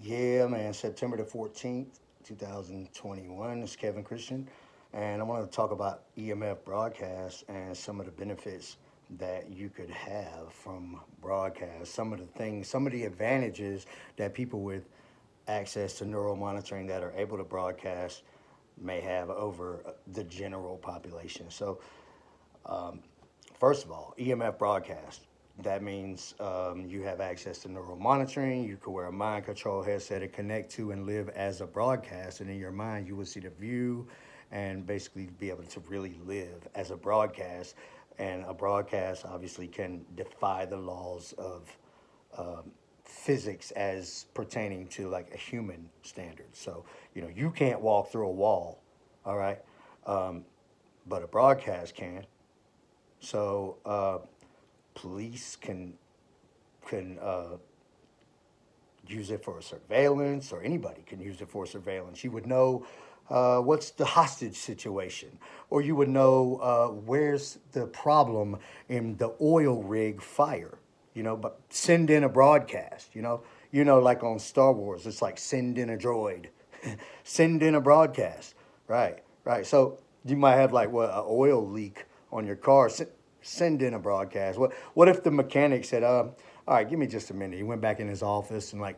Yeah, man. September the 14th, 2021. It's Kevin Christian. And I wanted to talk about EMF broadcast and some of the benefits that you could have from broadcast. Some of the things, some of the advantages that people with access to neural monitoring that are able to broadcast may have over the general population. So, um, first of all, EMF broadcast that means um, you have access to neural monitoring. You could wear a mind control headset and connect to and live as a broadcast. And in your mind, you will see the view and basically be able to really live as a broadcast. And a broadcast obviously can defy the laws of um, physics as pertaining to like a human standard. So, you know, you can't walk through a wall, all right? Um, but a broadcast can. So, uh, police can can uh, use it for surveillance, or anybody can use it for surveillance. You would know uh, what's the hostage situation, or you would know uh, where's the problem in the oil rig fire. You know, but send in a broadcast. You know, you know, like on Star Wars, it's like send in a droid, send in a broadcast. Right, right. So you might have like what an oil leak on your car send in a broadcast. What what if the mechanic said, uh, all right, give me just a minute. He went back in his office and like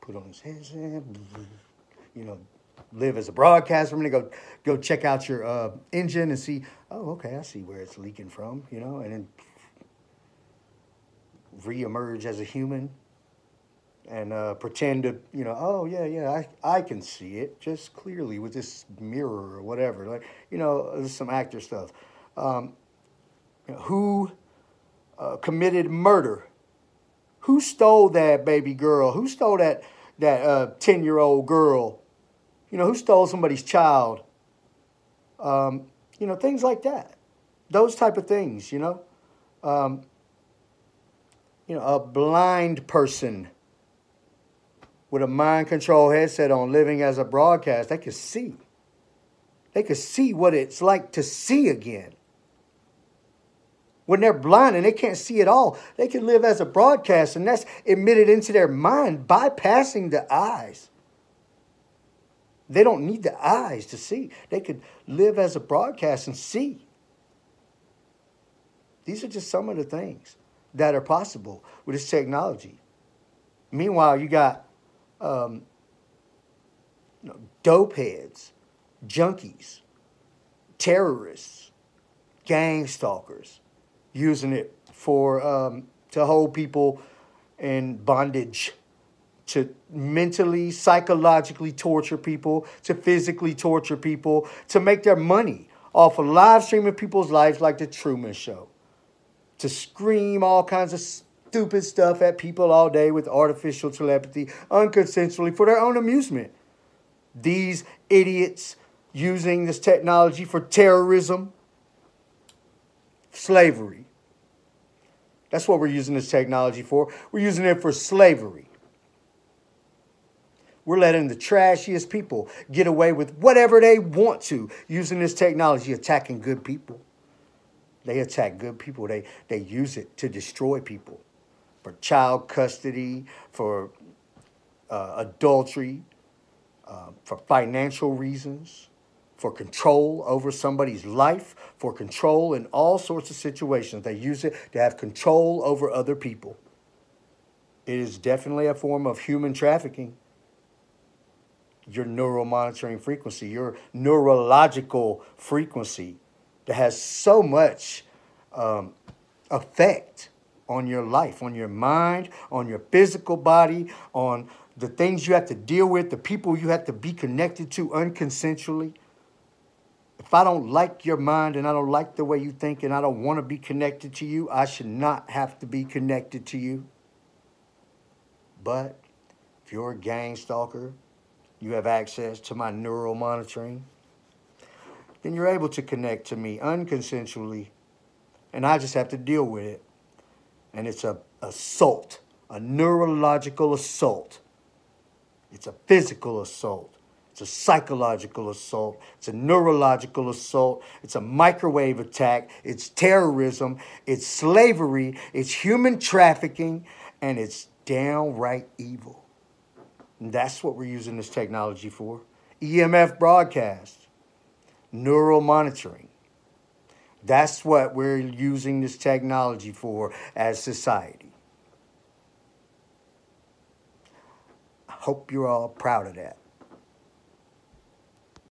put on his headset, you know, live as a broadcaster. I'm gonna go go check out your uh, engine and see. Oh, okay, I see where it's leaking from. You know, and then reemerge as a human and uh, pretend to, you know, oh yeah, yeah, I, I can see it just clearly with this mirror or whatever. Like, you know, some actor stuff. Um, who uh, committed murder, who stole that baby girl, who stole that that uh, ten year old girl, you know, who stole somebody's child, um, you know, things like that, those type of things, you know, um, you know, a blind person with a mind control headset on, living as a broadcast, they could see. They could see what it's like to see again. When they're blind and they can't see at all, they can live as a broadcast, and that's emitted into their mind, bypassing the eyes. They don't need the eyes to see. They could live as a broadcast and see. These are just some of the things that are possible with this technology. Meanwhile, you got um, you know, dope heads, junkies, terrorists, gang stalkers, using it for um, to hold people in bondage, to mentally, psychologically torture people, to physically torture people, to make their money off of live streaming people's lives like the Truman Show, to scream all kinds of stupid stuff at people all day with artificial telepathy, unconsensually for their own amusement. These idiots using this technology for terrorism, slavery, that's what we're using this technology for. We're using it for slavery. We're letting the trashiest people get away with whatever they want to using this technology, attacking good people. They attack good people. They, they use it to destroy people for child custody, for uh, adultery, uh, for financial reasons for control over somebody's life, for control in all sorts of situations. They use it to have control over other people. It is definitely a form of human trafficking. Your neural monitoring frequency, your neurological frequency that has so much um, effect on your life, on your mind, on your physical body, on the things you have to deal with, the people you have to be connected to unconsensually if I don't like your mind and I don't like the way you think and I don't want to be connected to you, I should not have to be connected to you. But if you're a gang stalker, you have access to my neural monitoring, then you're able to connect to me unconsensually, and I just have to deal with it. And it's a assault, a neurological assault. It's a physical assault. It's a psychological assault. It's a neurological assault. It's a microwave attack. It's terrorism. It's slavery. It's human trafficking. And it's downright evil. And that's what we're using this technology for. EMF broadcast, neural monitoring. That's what we're using this technology for as society. I hope you're all proud of that.